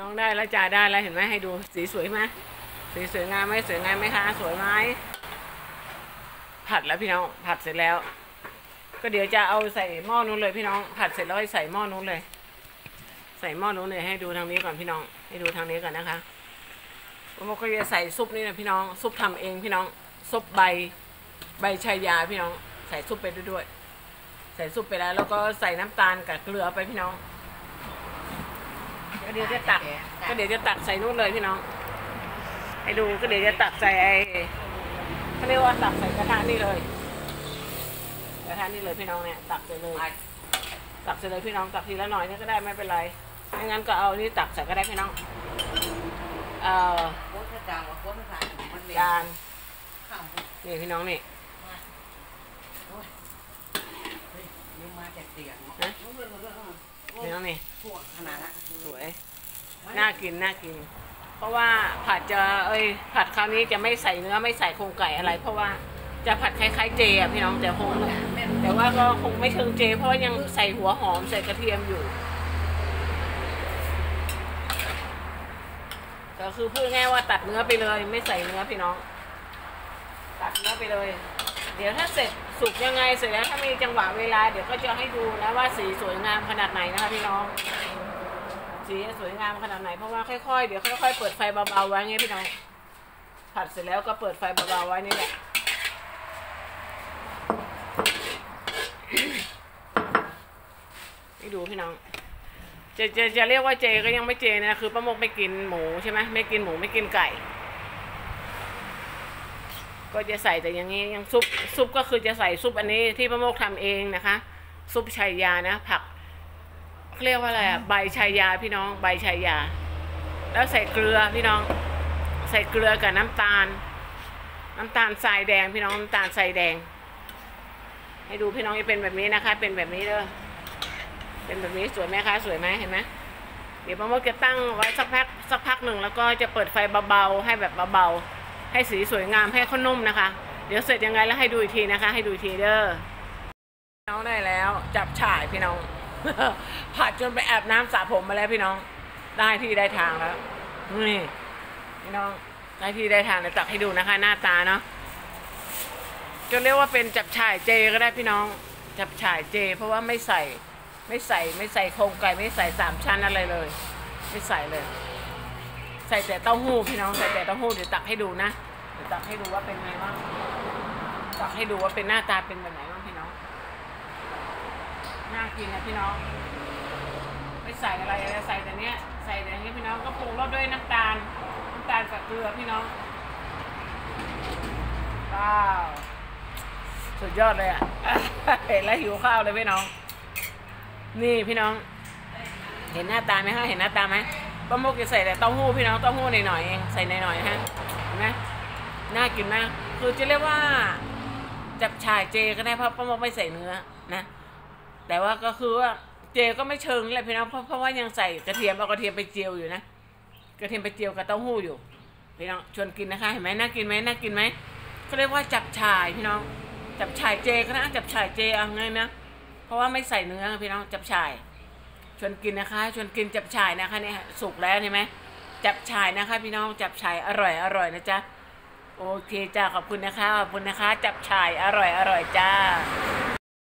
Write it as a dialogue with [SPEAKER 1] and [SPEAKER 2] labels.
[SPEAKER 1] น้องได้แล้วจ้าได้แล้วเห็นไหมให้ดูสีสวยไหมสีสวยงามไหมสวยงามไหมคะสวยไหมผัดแล้วพี่น้องผัดเสร็จแล้ว ก็เดี๋ยวจะเอาใส่หม้อนู้นเลยพี่น้องผัดเสร็จแล้วให้ใส่หม้อนู้นเลย ใส่หม้อนู้นเลยให้ดูทางนี้ก่อนพี่น้อง ให้ดูทางนี้ก่อนนะคะผมก็จะใส่ซุปนี่นะพี่น้อง ซุปทำเองพี่น้องซุปใบใบชายาพี่น้อง ใส่ซุปไปด้วย ใส่ซุปไปแล้ว แล้วก็ใส่น้ำตาลกับเกลือไปพี่น้อง เดี๋ยวจะตัก ก็เดี๋ยวจะตักใส่นู่นเลยพี่น้องให้ดูก็เดี๋ยวจะตักใส่ไอ้เขาเรียกว่าตักใส่กระทะนี่เลยกระทะนี่เลยพี่น้องเนี่ยตักใส่เลยตักใส่เลยพี่น้องตักทีละหน่อยนี่ก็ได้ไม่เป็นไรไม่งั้นก็เอานี่ตักใส่ก็ได้พี่น้องเอ่อ
[SPEAKER 2] โคตรดังว่าโคตรสายมันเลย
[SPEAKER 1] จาน
[SPEAKER 2] ข้าง
[SPEAKER 1] นี่พี่น้องนี่
[SPEAKER 2] นี่มาจากเตียง
[SPEAKER 1] นะพี่น้องนี่
[SPEAKER 2] พวกขนาดนั้น
[SPEAKER 1] สวย น่ากินน่ากิน เพราะว่าผัดจะเอ้ยผัดคราวนี้จะไม่ใส่เนื้อไม่ใส่โครงไก่อะไร เพราะว่าจะผัดคล้ายๆเจอะพี่น้องแต่คงแต่ว่าก็คงไม่เชิงเจ เพราะว่ายังใส่หัวหอมใส่กระเทียมอยู่ก็คือพูดง่ายว่าตัดเนื้อไปเลย ไม่ใส่เนื้อพี่น้อง ตัดเนื้อไปเลย เดี๋ยวถ้าเสร็จสุกยังไงเสร็จแล้วถ้ามีจังหวะเวลาเดี๋ยวก็จะให้ดูนะว่าสีสวยงามขนาดไหนนะคะพี่น้อง สีสวยงามขนาดไหนเพราะว่าค่อยๆเดี๋ยวค่อยๆเปิดไฟเบาๆไว้ไงพี่น้อง ผัดเสร็จแล้วก็เปิดไฟเบาๆไว้นี่แหละนี่ดูพี่น้องจะจะจะเรียกว่าเจก็ยังไม่เจนะคือป้ามกไม่กินหมูใช่ไหมไม่กินหมูไม่กินไก่ ก็จะใส่แต่อย่างนี้ยังซุปซุปก็คือจะใส่ซุปอันนี้ที่ป้ามกทำเองนะคะ ซุปชัยยานะผักเรียกว่าอะไรอะใบชายาพี่น้องใบชายา แล้วใส่เกลือพี่น้อง ใส่เกลือกับน้ำตาล น้ำตาลทรายแดงพี่น้องน้ำตาลทรายแดง ให้ดูพี่น้องจะเป็นแบบนี้นะคะ เป็นแบบนี้เด้อเป็นแบบนี้สวยไหมคะสวยไหมเห็นไหมเดี๋ยวป้ามดจะตั้งไว้สักพักสักพักหนึ่งแล้วก็จะเปิดไฟเบาๆให้แบบเบาๆ ให้สีสวยงามให้ขานุ่มนะคะ เดี๋ยวเสร็จยังไงแล้วให้ดูอีกทีนะคะ ให้ดูอีกทีเด้อน้องได้แล้วจับฉ่ายพี่น้อง ผัดจนไปแอบน้ำสระผมมาแล้วพี่น้อง ได้ที่ได้ทางแล้วนี่พี่น้องได้ที่ได้ทางเดี๋ยวตักให้ดูนะคะ หน้าตาเนาะจะเรียกว่าเป็นจับฉ่ายเจก็ได้พี่น้อง จับฉ่ายเจ เพราะว่าไม่ใส่ไม่ใส่ไม่ใส่โครงไก่ไม่ใส่สามชั้นอะไรเลย ไม่ใส่เลย ใส่แต่เต้าหู้พี่น้องใส่แต่เต้าหู้เดี๋ยวตักให้ดูนะเดี๋ยวตักให้ดูว่าเป็นไงบ้างตักให้ดูว่าเป็นหน้าตาเป็นแบบไหนบ้างพี่น้องน่ากินนะพี่น้องไม่ใส่อะไรใส่แต่เนี้ยใส่แต่เนี้ยพี่น้องก็ปรุงรสด้วยน้ำตาลน้ำตาลกับเกลือพี่น้องว้าวสุดยอดเลยอะเห็นแล้วหิวข้าวเลยพี่น้อง นี่พี่น้อง เห็นหน้าตาไหมฮะเห็นหน้าตาไหม ป้าโมกจะใส่แต่เต้าหู้พี่น้องเต้าหู้หน่อยๆเองใส่หน่อยๆฮะเห็นไหมน่ากินมากคือจะเรียกว่าจับฉ่ายเจก็ได้เพราะป้าโมกไม่ใส่เนื้อนะแต่ว่าก็คือว่าเจก็ไม่เชิงเลยพี่น้องเพราะเพราะว่ายังใส่กระเทียมเอากระเทียมไปเจียวอยู่นะกระเทียมไปเจียวกับเต้าหู้อยู่พี่น้องชวนกินนะคะเห็นไหมน่ากินไหมน่ากินไหมเขาเรียกว่าจับฉ่ายพี่น้อง จับฉ่ายเจก็นะจับฉ่ายเจเอาไงนะเพราะว่าไม่ใส่เนื้อพี่น้องจับฉ่าย ชวนกินนะคะ ชวนกินจับฉ่ายนะคะเนี่ยสุกแล้วเห็นไหมจับฉ่ายนะคะ พี่น้องจับฉ่ายอร่อยอร่อยนะจ๊ะโอเคจ้าขอบคุณนะคะขอบคุณนะคะ จับฉ่ายอร่อยอร่อยจ้า